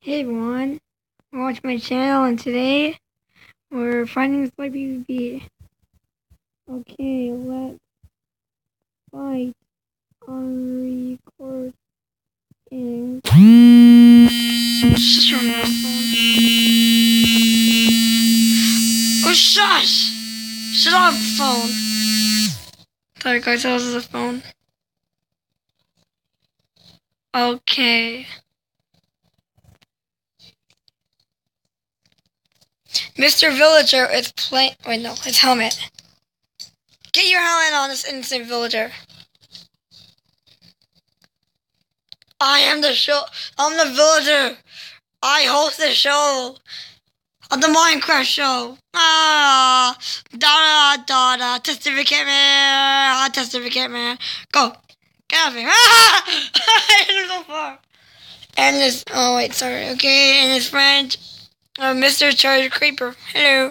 Hey everyone, watch my channel and today we're finding this light PvP. Okay, let's fight on record phone. Oh shush! Shut the phone. Sorry guys, that was the phone. Okay. Mr. Villager is playing. Wait, no, his helmet. Get your helmet on this innocent villager. I am the show. I'm the villager. I host the show. On the Minecraft show. Ah, da da da da. Testificate man. Ah, testificate man. Go. Get off here. Ah! I so far. And this. Oh wait, sorry. Okay, and his friend. Uh, Mr. Charge Creeper. Hello.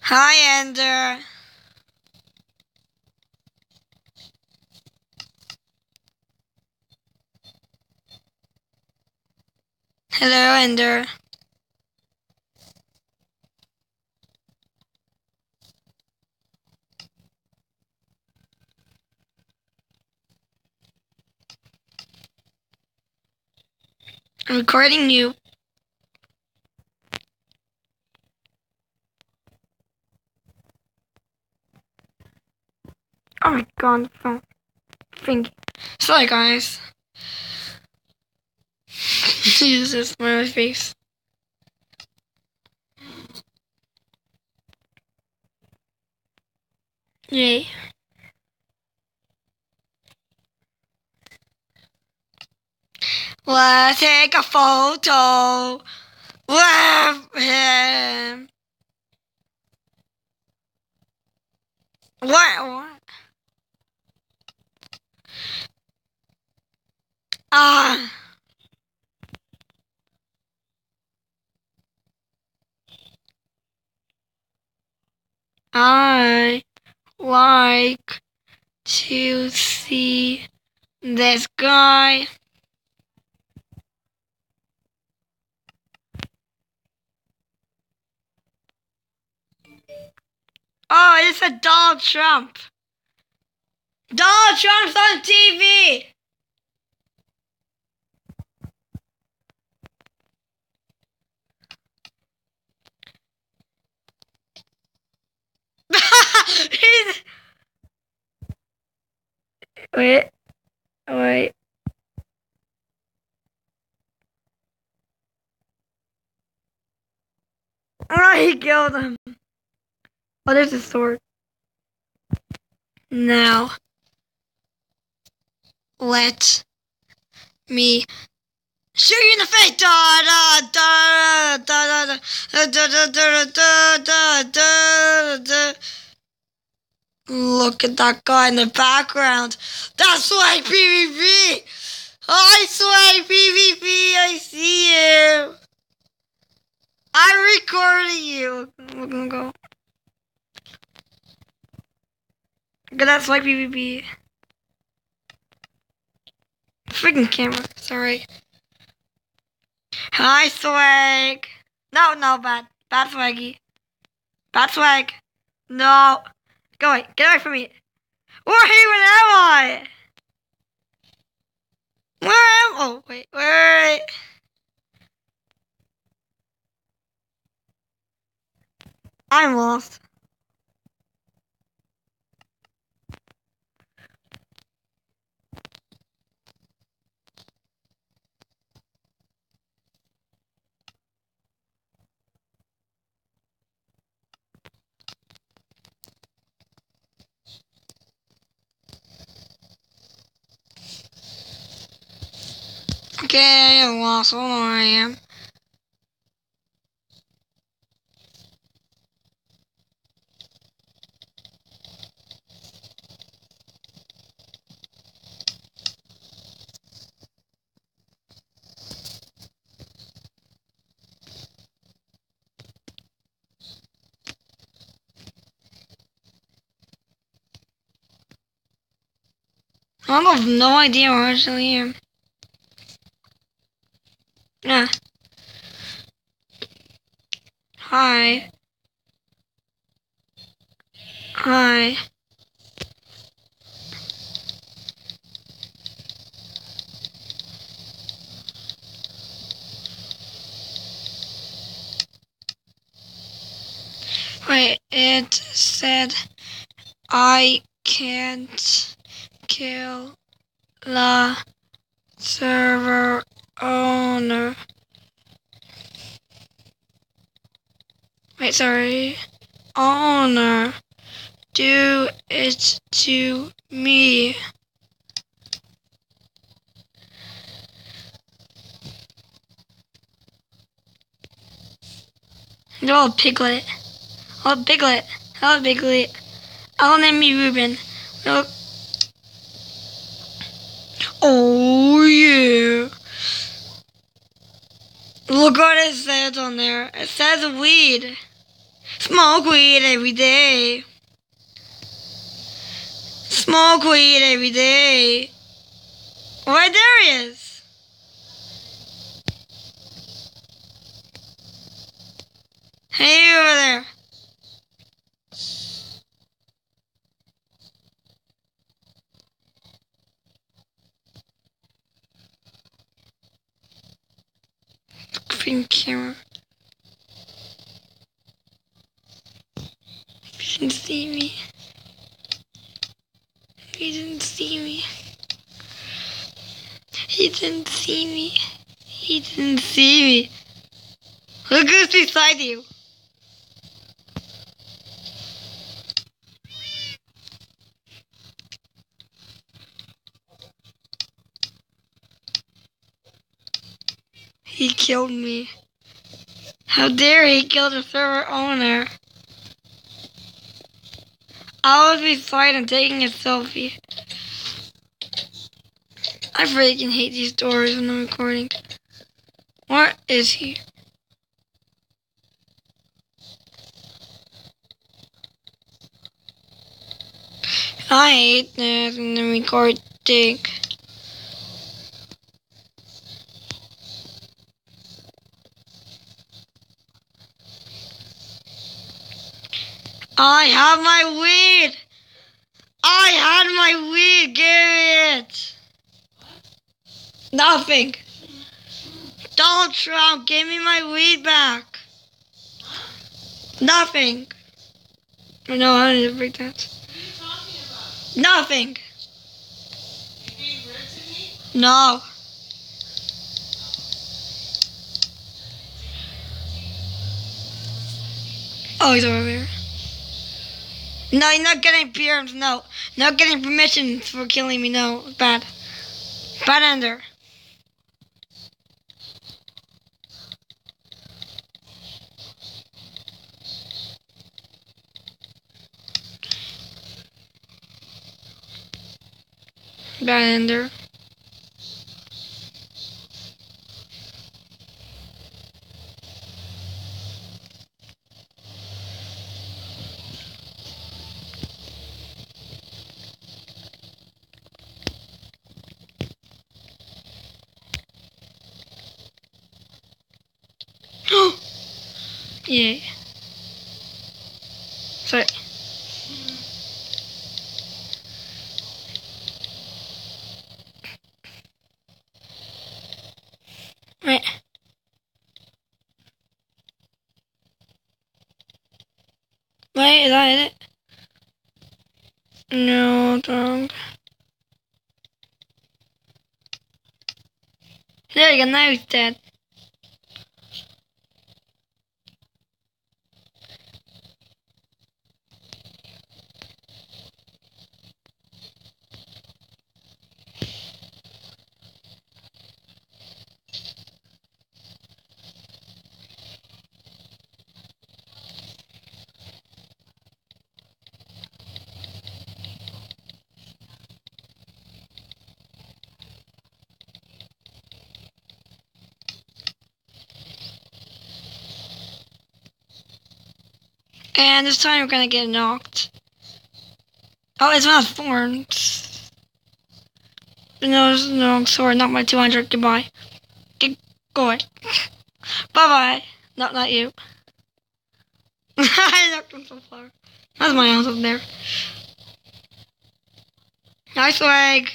Hi, Ender. Hello, Ender. Recording you. Oh my god, phone. You. Sorry, guys. Jesus, my face. Yay. Let's take a photo with him. What? What? Ah. I like to see this guy. Oh, it's a Donald Trump. Donald Trump's on TV. He's... Wait, wait. Oh, he killed him. Oh, there's a sword. Now, let me shoot you in the face. Da da da da da da da da da da da da da. Look at that guy in the background. That's why PvP. I swear PvP. I see you. I'm recording you. We're gonna go. Look at that swipe PvP. Freaking camera. Sorry. Hi, swag. No, no, bad. Bad swaggy. Bad swag. No. Go away. Get away from me. Where even am I? Where am Oh, wait. Wait. I'm lost. Okay, I lost. Hold I am. I have no idea where I actually am. Hi. Hi. Wait, it said I can't kill the server owner. Wait, sorry. Owner. Do it to me. Oh, Piglet. Oh, Piglet. Oh, Piglet. I'll name me Ruben. Look. Oh, yeah. Look what it says on there. It says weed. Smoke weed every day. Smoke weed every day. Right there is? he is. Hey over there. Green camera. Didn't see me. He didn't see me. He didn't see me. He didn't see me. Look who's beside you. He killed me. How dare he kill the server owner? I was beside him taking a selfie. I freaking hate these doors when I'm recording. Where is he? I hate this when I'm recording. I have my weed. I had my weed. Give it. Nothing. Donald Trump, give me my weed back. Nothing. Oh, no, I didn't break that. Nothing. No. Oh, he's over there. No, you're not getting PRs. No, not getting permission for killing me. No, bad. Bad ender. Bad ender. Yeah. Sorry. Right. Wait, is that it? No, wrong. There you go, now he's dead. And this time we're gonna get knocked. Oh, it's not thorns. No, no, sorry, not my 200. Goodbye. Get going. bye bye. Not, not you. I knocked him so far. That's my own up there. Nice leg.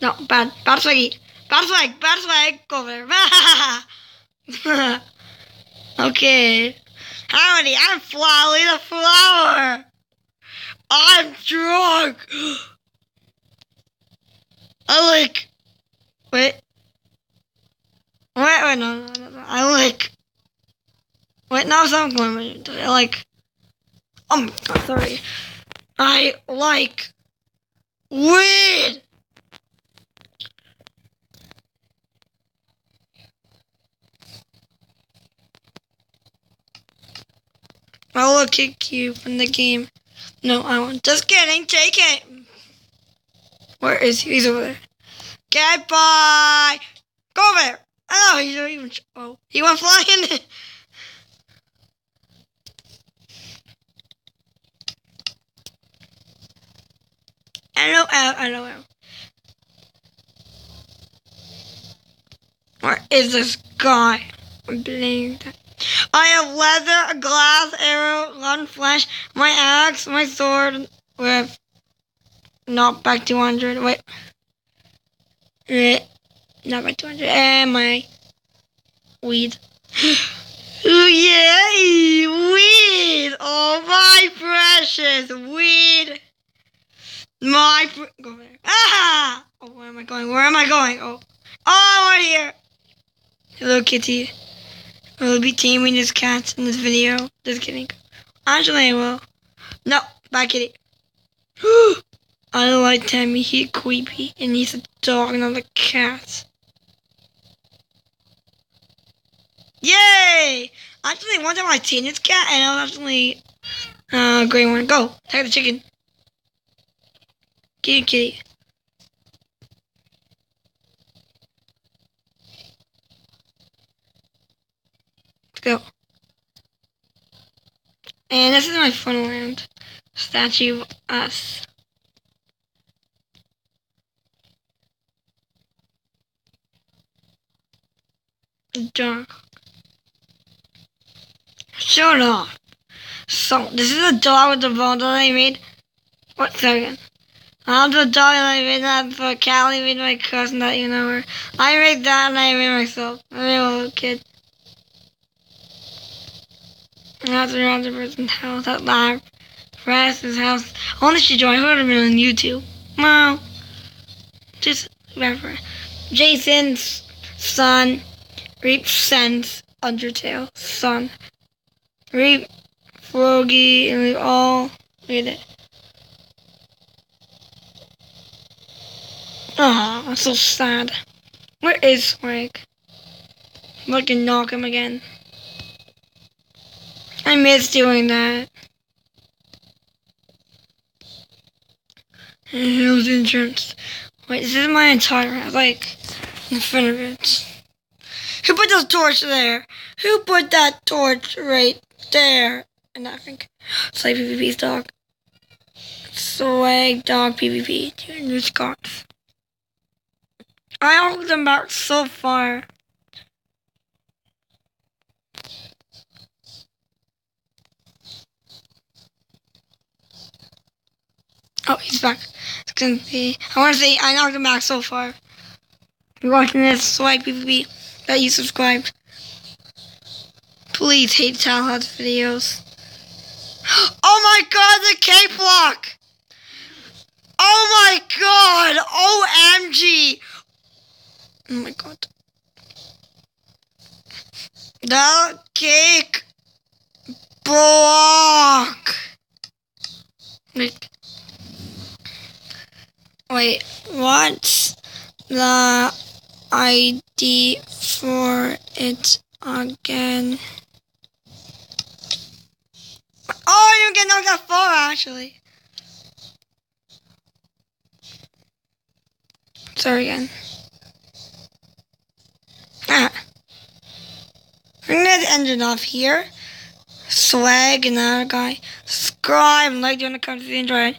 No, bad. Bad swaggy. Bad swag. Bad swag. Go there. okay. Howdy, I'm Flowey the Flower. I'm drunk. I like. Wait. Wait, wait, no, no, no, no. I like. Wait, now something going I like. Oh my god, sorry. I like weed. I will kick you from the game. No, I won't. Just kidding. Take it. Where is he? He's over there. Goodbye. Go over there. Oh, he's not even. Oh, he went flying. Hello, hello, hello, hello. Where is this guy? I believe that. I have leather, a glass, arrow, gun flesh, my axe, my sword with knockback 200. Wait. Wait. Knockback 200. And my weed. Ooh, yay! Weed! Oh, my precious weed! My. Go there. Ah! Oh, where am I going? Where am I going? Oh. Oh, right here! Hello, kitty. Will be taming this cat in this video. Just kidding. Actually, I will. No, bye, kitty. I don't like Tammy. He's creepy, and he's a dog, not a cat. Yay! Actually, one time I seen this cat, and I was actually uh, great one. Go, take the chicken. Kitty, kitty. Go. And this is my Funland statue of us. Dark. Shut up. So, this is a dog with the bone that I made. What second? I'm the dog that I made that for Callie made my cousin that you know her. I made that and I made myself. I made a little kid. That's around the person's house at live. House. Only she joined. I would have been on YouTube. Well, just remember. Jason's son. Reap Sans Undertale. Son. Reap Froggy. And we all read it. Ah, I'm so sad. Where is Swag? I can knock him again. I miss doing that. And here's entrance. Wait, this is my entire like, in front of it. Who put those torch there? Who put that torch right there? And I think like PvP's dog. Swag dog PvP. New Scots. I hold them back so far. Oh, he's back. It's gonna be. I want to say I knocked him back so far. If You're watching this swag PvP that you subscribed. Please hate Talhot's videos. Oh my god, the K block! Oh my god! OMG! Oh my god. The cake block! Oh Wait. Wait, what's the ID for it again? Oh, you get knocked out far, actually. Sorry again. Ah. I'm gonna end it off here. Swag, another guy. Subscribe, like, the content, enjoy it.